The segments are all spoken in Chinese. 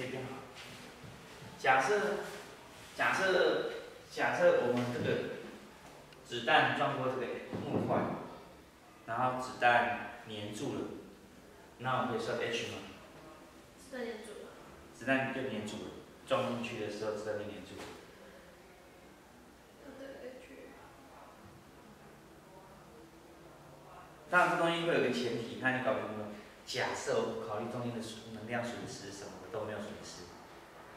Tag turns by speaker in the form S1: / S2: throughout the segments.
S1: 这边好。假设假设假设我们这个子弹撞过这个木块，然后子弹粘住了，那我们可以算 H 吗？
S2: 子弹粘住了。
S1: 子弹就粘住了，撞进去的时候子弹就粘住了。
S2: 对 H。
S1: 当然，这东西会有个前提，看你搞不懂。假设我不考虑中间的能量损失什么的都没有损失，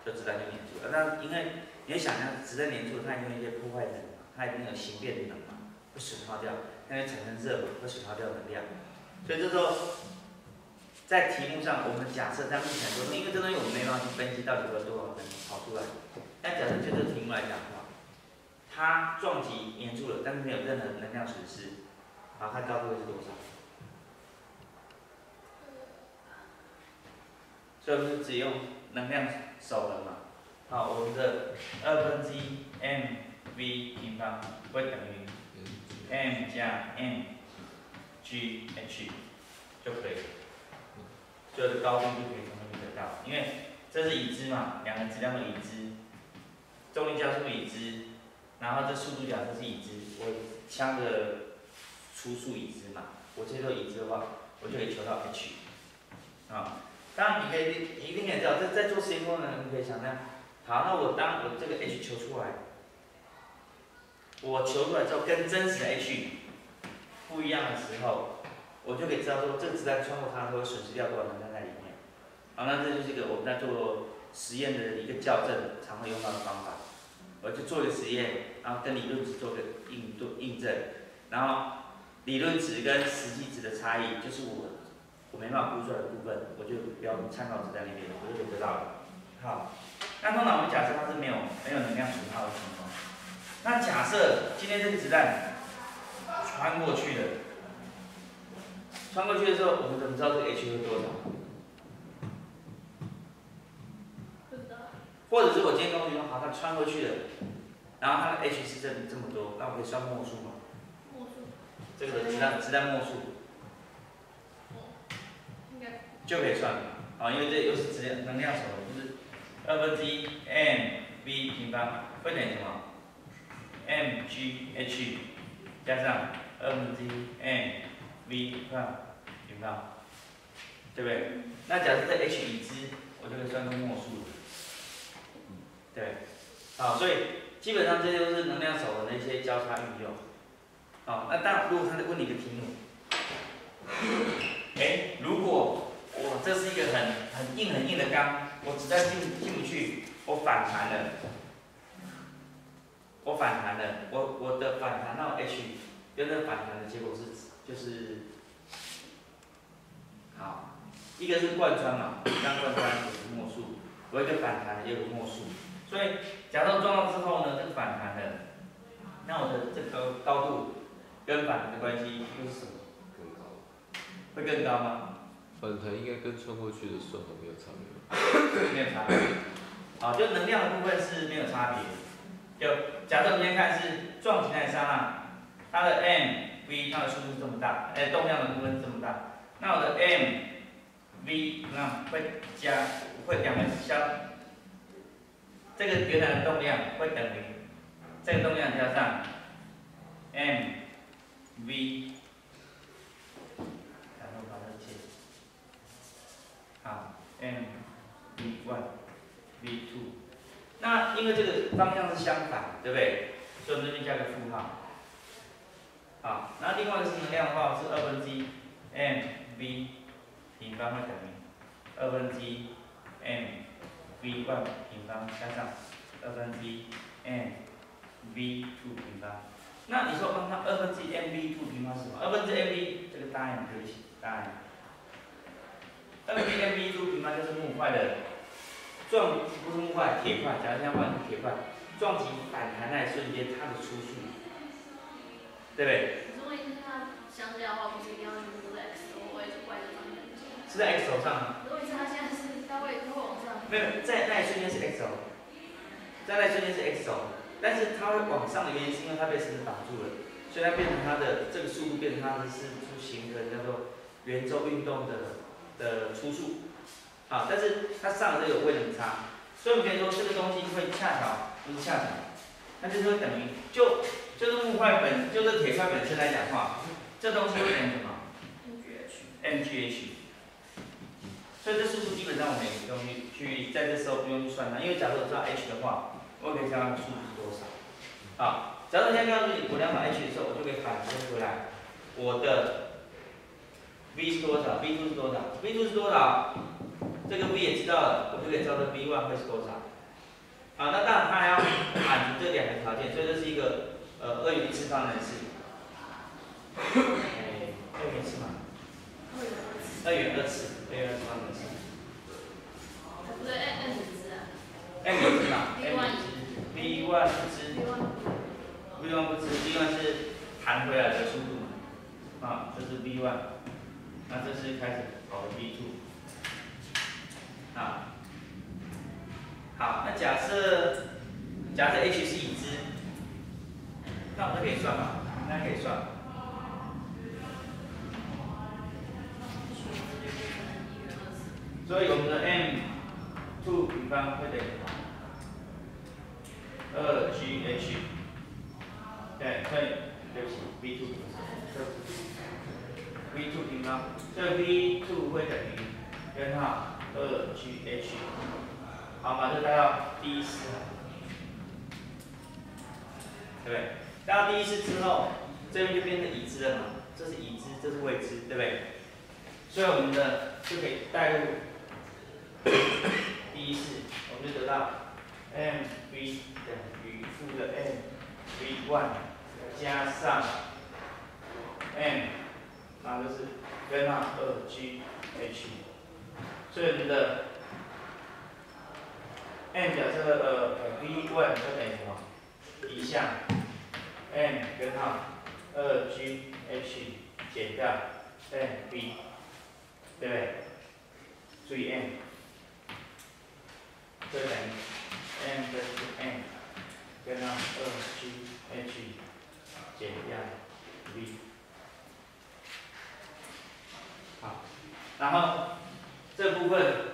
S1: 就子弹就粘住了。那因为你要想象，子弹粘住，它因为一些破坏能嘛，它一定有形变能嘛，会损耗掉，它会产生热嘛，会损耗掉能量。所以这时候，在题目上，我们假设这样目前说，因为这东西我们没办法去分析到底有多少能跑出来。但假设就这个题目来讲的话，它撞击粘住了，但是没有任何能量损失，好，它高度会是多少？所以我们就只用能量守恒嘛。好，我们的二分之一 m v 平方会等于 m 加 m g h 就可以了。所有的高度就可以从那边得到，因为这是已知嘛，两个质量都已知，重力加速度已知，然后这速度角这是已知，我枪的初速已知嘛，我这些都已知的话，我就可以求到 h 啊。当然，你可以一定可以知道，在在做实验过程中，你可以想象，好，那我当我这个 h 求出来，我求出来之后跟真实的 h 不一样的时候，我就可以知道说，这个子弹穿过它会损失掉多少能量在里面。好，那这就是一个我们在做实验的一个校正常会用到的方法。我就做一个实验，然后跟理论值做个印度印证，然后理论值跟实际值的差异，就是我。我没办法估出来的部分，我就不要参考子弹那边，我就得到了。好，那通常我们假设它是没有没有能量损耗的情况。那假设今天这个子弹穿过去的，穿过去的时候，我们怎么知道这个 H 会多少？
S2: 不知道。
S1: 或者是我今天跟我说好，它穿过去的，然后它的 H 是这这么多，那我可以算末数吗？
S2: 末数。
S1: 这个子弹子弹末数。就可以算了，啊，因为这又是直接能量守恒，就是二分之一 m v 平方会等于什么？m g h 加上二分之一 m v 平方，对不对？那假设这 h 已知，我就可以算出末数对，好，所以基本上这些都是能量守恒的一些交叉运用。好，那但，如果他在问你一个题目，哎，如果哇，这是一个很很硬很硬的钢，我子弹进进不去，我反弹了，我反弹了，我我的反弹到 H，跟这反弹的结果是就是，好，一个是贯穿嘛，钢贯穿有个末数，我一个反弹也有个末数，所以假设撞到之后呢，这个反弹的，那我的这个高度跟反弹的关系又是什么？
S3: 更高。
S1: 会更高吗？
S3: 反弹应该跟穿过去的时候没有差别？
S1: 没有差别。好，就能量的部分是没有差别。就假设我们先看是撞击那一刹那，它的 m v 它的速度这么大，哎，动量的部分这么大，那我的 m v 那会加会两个相，这个原来的动量会等于这个动量加上 m v。M v one v two，那因为这个方向是相反，对不对？所以我们这边加个负号。好，那另外一个是能量的话是二分之 m v 平方会等于二分之 m v one 平方加上二分之 m v two 平方。那你说，那二分之 m v two 平方是什么？二分之 m v 这个答案对不起，答案。那个 m v 2平方就是木块的撞，不是木块，铁块。假如这样换铁块，撞击反弹那一瞬间，它的初速，对不对？
S2: 可是问题是它相对的话，不是一定要是在 x 轴是 y 轴上面？
S1: 是在 x 轴上吗。
S2: 如果是它现在是它会它会往上。
S1: 没有，在那一瞬间是 x 轴，在那一瞬间是 x 轴，但是它会往上的原因是因为它被绳子挡住了，所以它变成它的这个速度变成它的是出形成叫做圆周运动的。的初速，好，但是它上的这个位很差，所以我们可以说这个东西会恰巧不是恰巧，那就是会等于就就是木块本就是铁块本身来讲话，这东西会等于什么
S2: NGH。
S1: ？MGH。所以这数数基本上我们也不用去去在这时候不用去算它，因为假如我知道 H 的话，我可以知道它数是多少。啊，假如我现在告诉你我量把 H 的时候，我就可以反推回来，我的 V 是多少？V2 是多少？V2 是多少？这个 V 也知道了，我就可以知道这 V1 会是多少。好，那当然它还要满足这两个条件，所以这是一个呃二元一次方程式。二元一次嘛，二元二次，二元二次方程式。
S2: 不对，N N 只啊
S1: M 已知嘛
S2: V1
S1: ，M 已知，V1 不知，V1 不知，V1 是弹回来的速度嘛，啊，这是 V1，那这是开始跑的 V2。啊，好，那假设假设 H 是已知，那我们就可以算嘛，应该可以算。所以我们的 m two 平方会等于二 g h，对，对，对不起，v two 平方，v two 平方，这 v two 会等于根号二 g h，好，把这带到第一次，对不对？带到第一次之后，这边就变成已知了嘛，这是已知，这是未知，对不对？所以我们的就可以带入。第一次，我们就得到 m v 等于负的 m v one 加上 m，那就是根号二 g h，所以我们的 m 假设呃 v one 就等于什么？一项 m 根号二 g h 减掉 m v，对不对？注意 m。这等于 m 分之 m 根号二 g h 减掉 v，然后这部分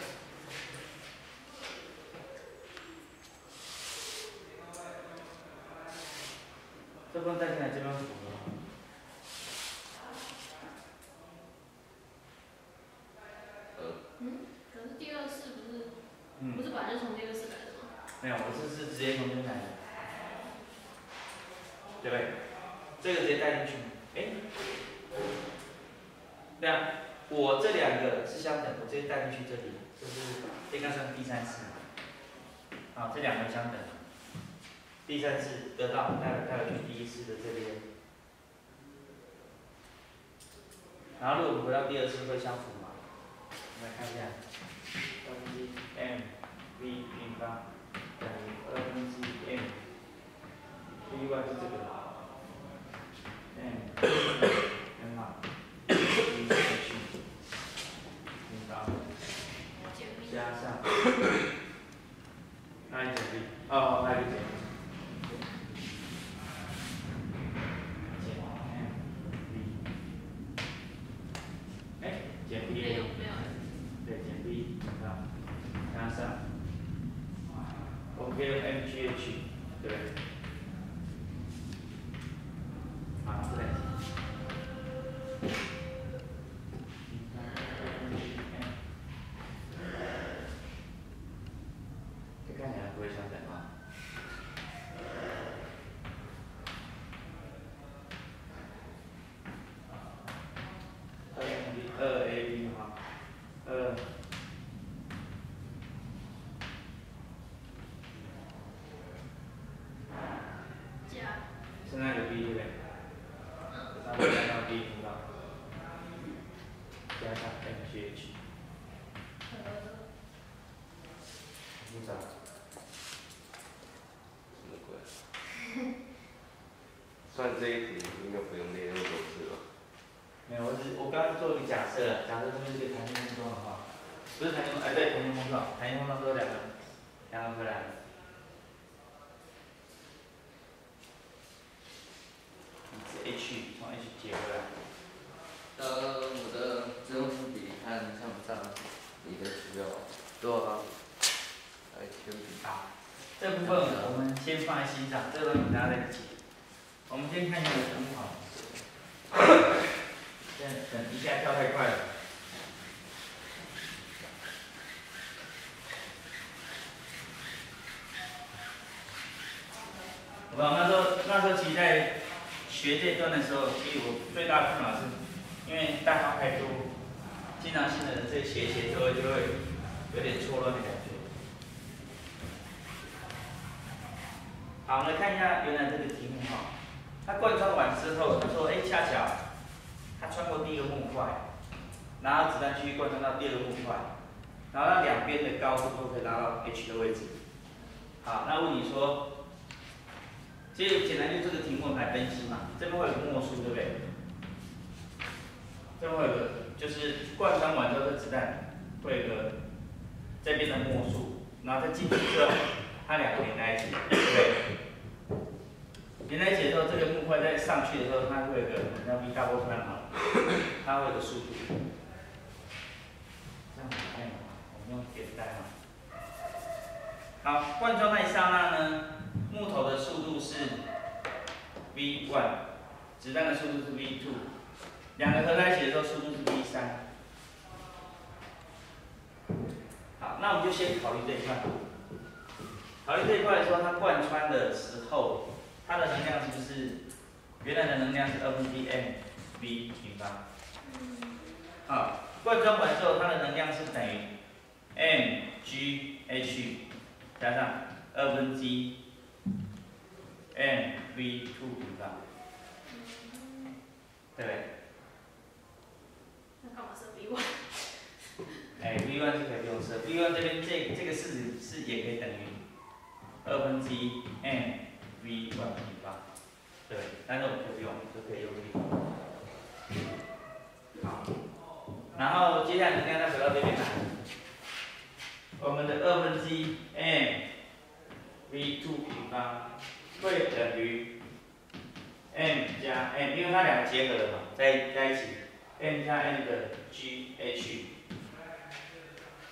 S1: 这部分带进来这边符合。
S2: 嗯，可是第二次不是
S1: 嗯
S2: 不，是本来就从第二式来的吗？
S1: 没有，我这是直接从这边来的，对不对？这个直接带进去，哎，对啊，我这两个是相等，我直接带进去这里，就是应该算第三式，啊，这两个相等，第三次得到带带回去第一次的这边，然后如果我们回到第二次会相符嘛？我们来看一下，二分之一 m v 平方。等于二分之 m v 外是这个 m 根号 v h 平方
S2: 减 V
S1: 加上，那里减 b？哦，那里减 b。减 m v。哎，减 b
S2: 没有没有，
S1: 对，减 b 平方加上。我们可以用 MGH，对不对？啊，这两题。这看起来不会相等啊。二 M B 二 A B 哈，二。
S2: 加
S1: 是那个 b 对不对？然后加上 b 平方，加上 mgh，复杂。
S3: 什么鬼？算这一题应该不用列那么多次吧？
S1: 没有，我只我刚刚做一个假设，假设这边是个弹性碰撞的话，不是弹性，哎对，弹性碰撞，弹性碰撞都有两个，两个回来。一次 h 从 h 解回来，
S3: 呃，我的自动比例看像不上你的资料。对啊，来铅笔。
S1: 好，这部分我们先放在心上，这个东西大家再记。我们先看一下图好。等等一下跳太快了。我那时候那时候其实在学这段的时候，其实我最大的困扰是，因为代号太多，经常性的这写写之后就会有点错乱的感觉。好，我们来看一下原来这个题目哈，它贯穿完之后，他说，哎，恰巧它穿过第一个木块，然后子弹继续贯穿到第二个木块，然后它两边的高度都可以拉到 h 的位置。好，那问你说？其实简单就这个题目来分析嘛，这边会有个末数，对不对？这边会有个，就是贯穿完之后的子弹会有个这边的末数，然后再进去之后，它两个连在一起，对不对？连在一起之后，这个木块在上去的时候，它会有个叫 v 大波突然好，它会有个速度。这样子看我们用点带嘛。好，贯穿那一刹那呢？木头的速度是 v one，子弹的速度是 v two，两个合在一起的时候速度是 v 三。好，那我们就先考虑这一块。考虑这一块的时候它贯穿的时候，它的能量是不是原来的能量是二分之一 m v 平方？好，贯穿完之后它的能量是等于 m g h 加上二分之一。m v two 平方，对不对？
S2: 那干嘛设 v one？
S1: 哎，v one 是可以不用设，v one 这边这这个式子是也可以等于二分之一 m v one 平方，对，但是我们不用，就可以用 v。好，然后接下来能量再回到这边来，我们的二分之一 m v two 平方。会等于 m 加 m，因为它两个结合了嘛，在在一起，m 加 m 的 g h，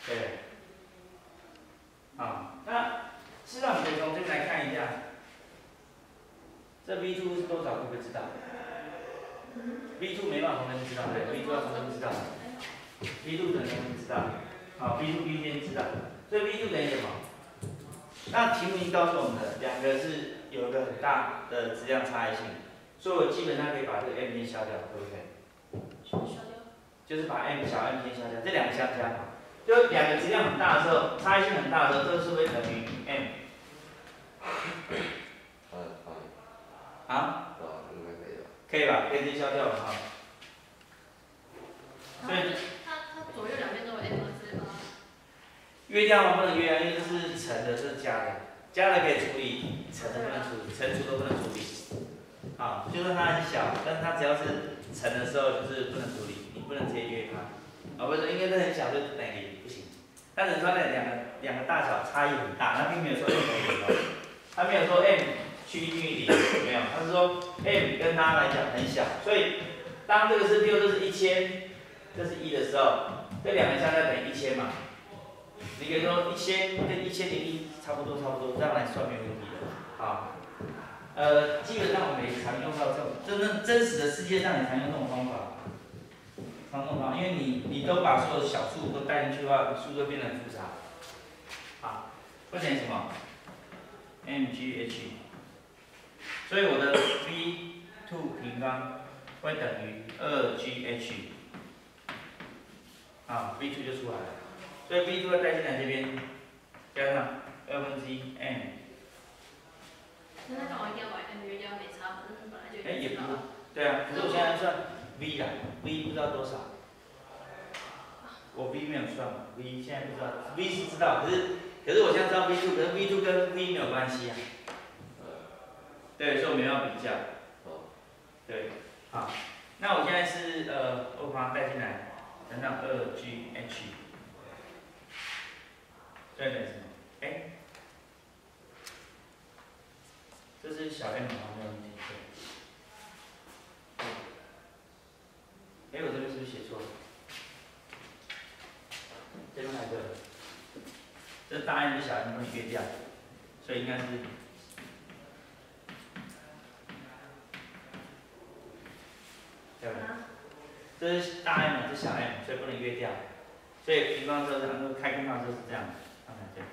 S1: 对，好，那事实上我们可以从这边来看一下，这 v two 是多少？会不会知道？v two 没办法从这边知道，对，v two 要从这边知道，v two 等于知道，好，v two v 先知道，所以 v two 等于什么？那题目已经告诉我们了，两个是。有一个很大的质量差异性，所以我基本上可以把这个 m 先消掉，对不对？
S2: 消掉。
S1: 就是把 m 小 m 先消掉，这两个相加嘛，就两个质量很大的时候，差异性很大的时候，这个是不是等于 m？啊？
S3: 啊，应该可以吧？
S1: 可以吧？可以先消掉了哈。
S2: 所以它它左右两边都有 m 是吗？
S1: 约掉吗？不能约啊，因为这是乘的，这是加的。加的可以处理，乘的不能处理，乘除都不能处理。啊，就算它很小，但是它只要是乘的时候就是不能处理，你不能直接约它。啊，不是，应该是很小就等于，不行。但是它的两个两个大小差异很大，它并没有说 m 等于零，它没有说 m 趋近于零，没有，他是说 m 跟它来讲很小，所以当这个是六，这是一千，这是一的时候，这两个相加等于一千嘛。你可以说一千跟一千零一差不多，差不多这样来算没问题的。好，呃，基本上我们也常用到这种真正真实的世界上也常用这种方法，常用法，因为你你都把所有的小数都带进去的话，数就变得复杂。好，会等于什么？m g h，所以我的 v two 平方会等于二 g h，啊，v two 就出来了。所以 v two 要带进来这边，加上二分之一 m。
S2: 那干嘛一定要把 m 约掉？没差，反正本来就。
S1: 哎，也不对啊，可是我现在算 v 啦，v 不知道多少。我 v 没有算，v 现在不知道，v 是知道，可是可是我现在知道 v two，可是 v two 跟 v 没有关系啊。对，所以我们要比较。对，好，那我现在是呃，我把它带进来，加上二 g h。这等于什么？哎，这是小 m 方没有问题。哎，我这边是不是写错了？这边来个，这大 M 是小 m 不能约掉，所以应该是，对吧？
S2: 啊，
S1: 这是大 M，这是小 m，所以不能约掉。所以平方之后，然后开根号就是这样的，刚才对，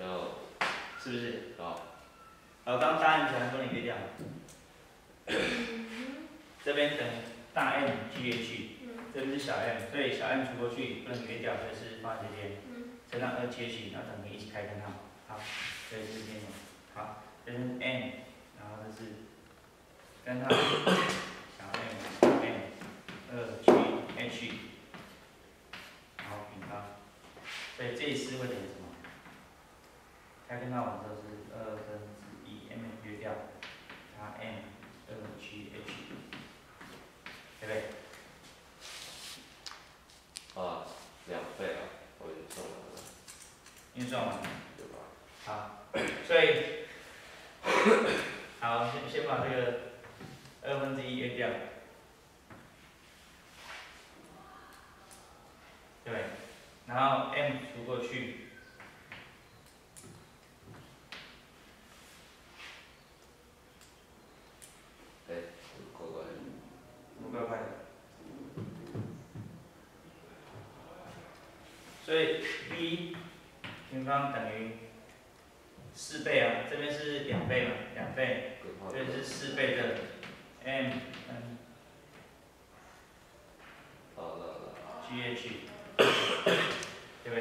S3: 然后
S1: 是不是？
S3: 好，
S1: 好，刚刚大 M 小 m 不能约掉，
S2: 嗯。
S1: 这边等于大 M GH，
S2: 嗯。
S1: 这边是小 m，所以小 m 除过去不能约掉，所以是放在这边。
S2: 嗯，
S1: 乘上二切取，然后等于一起开根号，好，所以是这边有，好，这是 n，然后这是根号小 m n 二 g h，然后平方，所以这一次会等于什么？开根号完之后是二分之一 m 约掉，加 n 二 g h，对不对？
S3: 啊，两倍啊，我已经算完了，
S1: 运算完了。
S3: 对吧？
S1: 好，所以，好，先先把这个二分之一约掉，对，然后 m 除过去，
S3: 哎，乖乖，
S1: 五百块，所以 b 平方等于四倍啊，这边是两倍嘛，两倍。这是四倍的 m n
S3: 好了了，
S1: g h，对不对？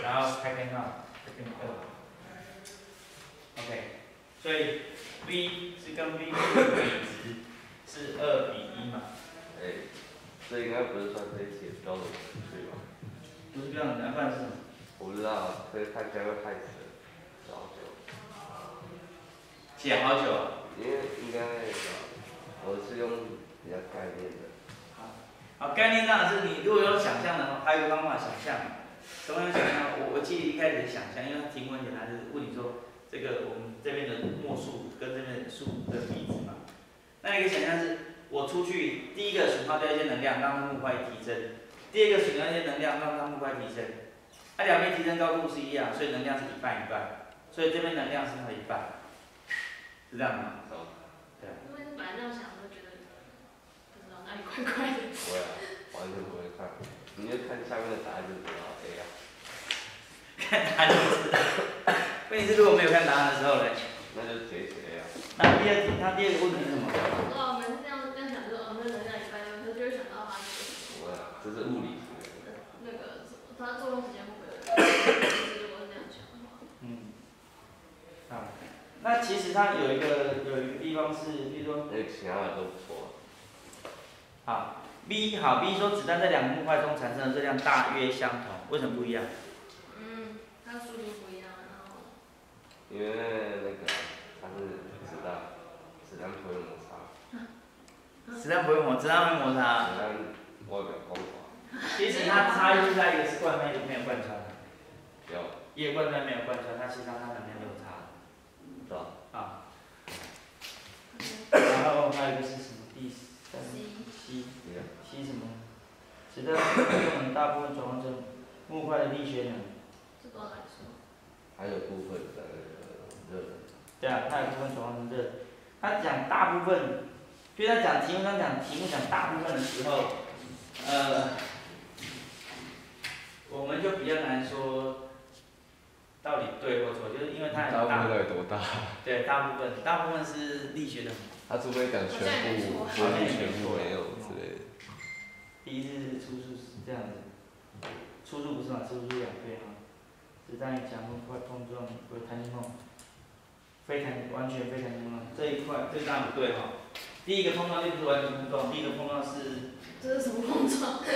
S1: 然后开根号，这边二，OK，所以 b 是跟 b 的比值是二比一嘛，
S3: 哎，这应该不是算这一题的标准程序吧？
S1: 不是这样的，那不然是什么？
S3: 我不知道，这看起来会太迟，然后就，
S1: 写好久啊。
S3: 因为应该那个，我是用比较概念的，
S1: 好，概念上是你如果有想象的话，还有一个方法想象，怎么样想象？我我记得一开始想象，因为他题目很简单，就是问你说这个我们这边的末数跟这边的数的比值嘛。那你可以想象是，我出去第一个损耗掉一些能量，让它木块提升；第二个损耗一些能量，让它木块提升。它两边提升高度是一样，所以能量是一半一半，所以这边能量是它的一半，是这样吗？
S3: 然后
S1: 对。
S2: 因为本来这样想，我就觉得不知道哪里怪怪的。
S3: 不会啊，完全不会看，你就看下面的答案就知道 A 啊，
S1: 看答案就知道。问题是如果没有看答案的时候呢？
S3: 那就直接写 A 啊，
S1: 那第二题，他第二个问题是什么？
S2: 哦，每次这样这样想，就哦，那能量一般，有时候就会想到它那个
S3: 不会啊，这是物理题的，
S2: 那个什么，它作用时间会不会有？就是如果是这样想的话，
S1: 嗯，好，那其实它有一个有一个地方是，比如说，
S3: 那其他的都不错，
S1: 好，B 好，B 说子弹在两个木块中产生的热量大约相同，为什么不一样？
S2: 嗯，它的速度不一样，然后
S3: 因为那个它是子弹，子弹不会摩擦，
S1: 子弹不会摩，子弹会摩擦。
S3: 子弹外表光滑，
S1: 其实它差异就在一个是贯穿，一个没有贯穿。
S3: 有
S1: 一个贯穿没有贯穿，它其实它能量就有差。
S3: 知道，
S1: 啊，然后还有一个是什么？第三
S2: C
S1: 七。
S3: 一样，
S1: 吸什么？使得动能大部分转换成木块的力学能。
S2: 这多来说，
S3: 还有部分的热，
S1: 对啊，它有部分转换成热。他讲大部分，就他讲题目上讲题目讲大部分的时候，呃，我们就比较难说到底对或错，就是因为它很大，
S4: 有多大？
S1: 对大部分，大部分是力学的。
S4: 他除非讲全部，
S2: 好
S4: 说是全部没有之类的。
S1: 第一次出数是这样子，出数不是嘛？出数两倍哈？子弹与强木块碰撞为弹性碰，非弹完全非弹性碰撞这一块这当然不对哈。第一个碰撞就不是完全碰撞，第一个碰撞是
S2: 这是什么碰撞？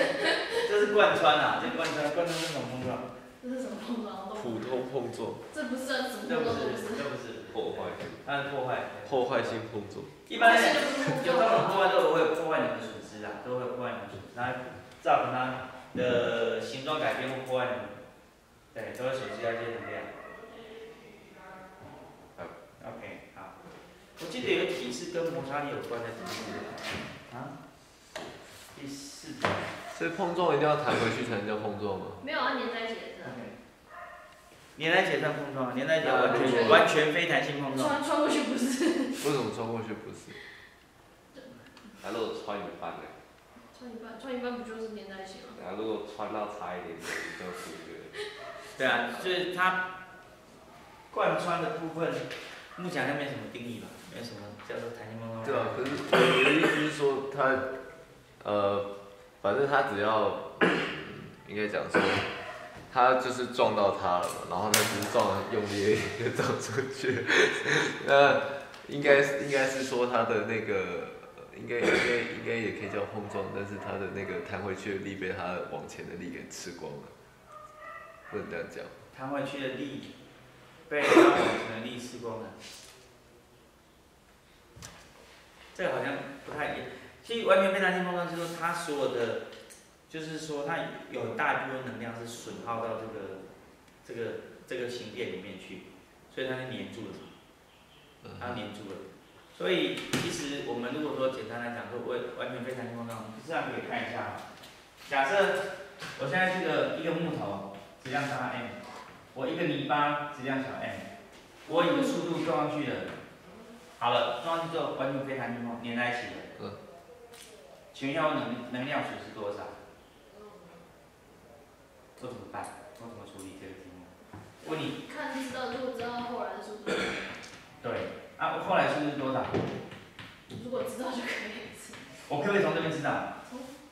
S1: 这是贯穿啊，这贯穿贯穿是什么碰撞？
S2: 这是什么碰撞？都
S4: 普通碰撞，
S2: 这不是
S1: 这不是
S2: 碰撞不是。
S1: 这不是，
S3: 破坏性，
S1: 它是破坏。
S4: 破坏性碰撞。
S1: 一般有这
S2: 撞
S1: 种破坏都会破坏你的损失啊，都会破坏你的损失，然后造成它的形状改变或破坏你，对，都会损失掉一些能量。OK，好，我记得有个题是跟摩擦力有关的题目啊，第四题
S4: 所以碰撞一定要弹回去才能叫碰撞吗？
S2: 没有啊，粘在一起也是啊。
S1: ，OK，连在一起也算碰撞啊，连在一起完全
S4: 那
S1: 完全非弹性碰撞。
S2: 穿穿过去不是，
S4: 为什么穿过去不是？
S3: 他如果穿一半呢？
S2: 穿一半穿一半不就是连在一起吗？
S3: 然后如果穿到差一点点，就是一个。
S1: 对啊，就是它贯穿的部分，目前还没什么定义吧，没有什么叫做弹性碰撞。
S4: 对啊，可是我的意思是说，它呃，反正它只要应该讲说，他就是撞到他了嘛，然后他只是撞得用力就撞出去，那应该应该是说他的那个。应该应该应该也可以叫碰撞，但是他的那个弹回去的力被他往前的力给吃光了，不能这样讲。
S1: 弹回去的力被他往前的力吃光了。这个好像不太一样。其实完全被弹性碰撞就是说，它所有的，就是说它有很大一部分能量是损耗到这个这个这个形电里面去，所以它就粘住了，它粘住了。所以其实我们如果说简单来讲，说完完全被弹性碰撞，这样可以看一下。假设我现在这个一个木头质量大 m，我一个泥巴质量小 m，我以个速度撞上去的，好了，撞上去之后完全非弹性碰粘在一起的。
S4: 嗯。
S1: 请问一下我能能量损失多少？我怎么办？我怎么处理这个题目？问你。
S2: 看知道，如果知道后来的速度。
S1: 对。啊，后来速度是多少？
S2: 如果知道就可以。
S1: 我可不可以从这边知道？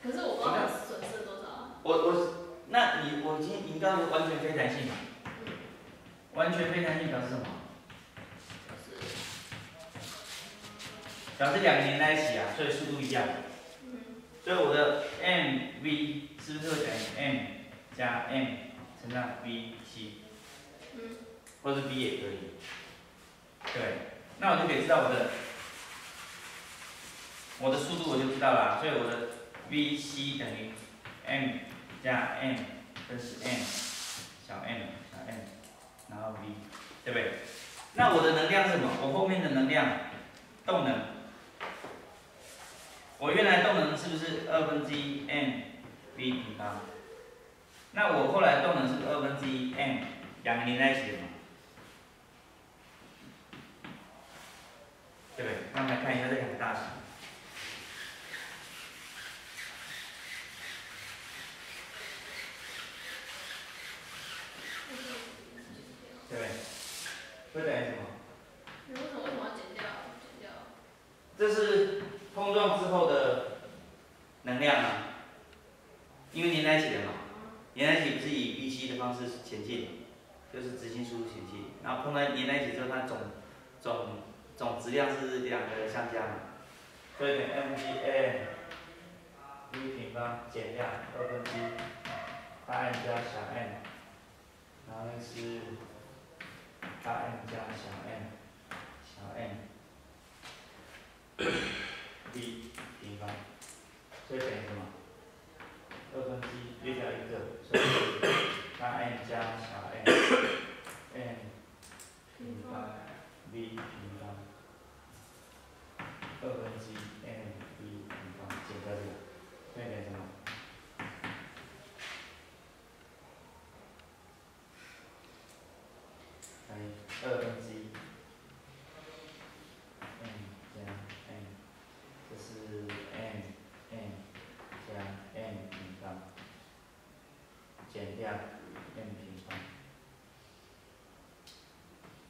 S2: 可是我不知道损失多少。
S1: 我我，那你我今你刚刚完全非弹性嘛？完全非弹性表示什么？表示两个连在一起啊，所以速度一样。所以我的 m v 是不是会等于 m 加 m 乘上 v c？或者是 b 也可以。对。那我就可以知道我的我的速度我就知道了，所以我的 v c 等于 m 加 m 分之 m 小 m 小 m，然后 v，对不对？那我的能量是什么？我后面的能量动能，我原来动能是不是二分之一 m v 平方？那我后来动能是二分之一 m 两个连在一起的嘛？对不对？那我们来看一下这两个大小。对？会等于什么？
S2: 为什么为什么要减掉？减掉？
S1: 这是碰撞之后的能量啊，因为连在一起的嘛，连在一起不是以 B C 的方式前进，就是直线输入前进，然后碰到连在一起之后，它总总。总质量是两个相加嘛，所以等于 m g n v 平方减掉二分之大 M 加小 m，然后是大 M 加小 m 小 m v 平方，所以等于什么？二分之一约掉一个，所以大 n 加小 n，n 平方 v 平方。二分之一 m v 平方减掉这个，等于什么？等于二分之一 m 加 m，这是 m m 加 m 平方减掉 m 平方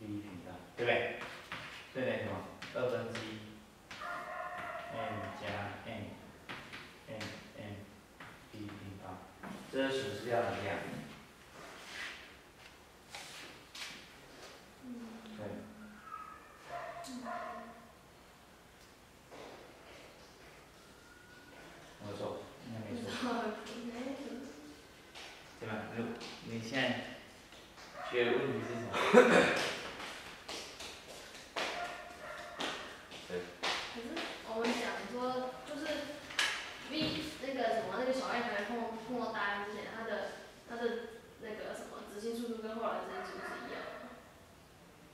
S1: v 平方，对不对？这等于什么？二分之一。m 加 m，m m b 平方，这是损失掉能量。对。没错，应该没错。对吧？你你现在学的问题是什么？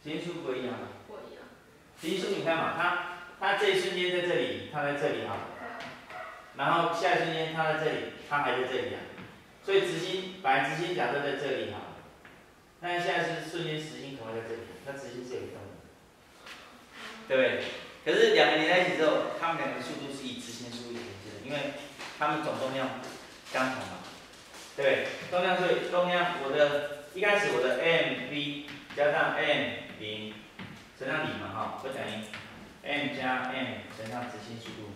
S1: 直线速度不一样吗？
S2: 不一样。
S1: 直线速度你看嘛，它它这一瞬间在这里，它在这里哈，然后下一瞬间它在这里，它还在这里啊。所以直线，本来直线假设在这里哈，但是现在是瞬间时心可能会在这里，它直心是有动的，对不对？可是两个连在一起之后，它们两个速度是以直线速度连接的，因为它们总动量相同嘛，对不对？动量所以动量，我的一开始我的 m v 加上 m 零乘上零嘛哈，会等于 m 加 m 乘上直线速度，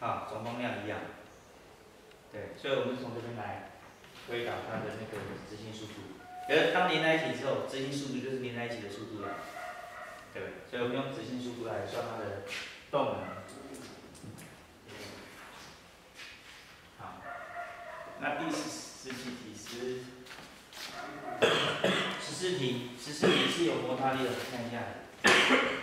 S1: 好，总动量一样。对，所以我们从这边来推导它的那个执行速度。可是当连在一起之后，执行速度就是连在一起的速度了，对？所以我们用执行速度来算它的动能。好，那第十十几题是十四题，十四题是有摩擦力的，看一下。